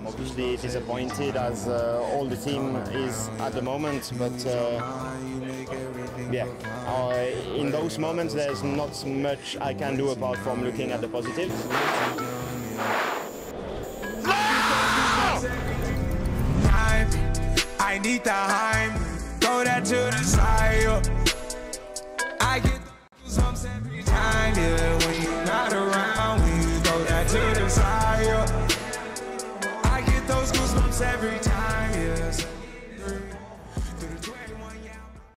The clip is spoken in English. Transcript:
I'm obviously disappointed as uh, all the team is at the moment, but uh, yeah, uh, in those moments there's not much I can do apart from looking at the positives. I need the Heim, throw that to the side. I get goosebumps every time, every time, yeah.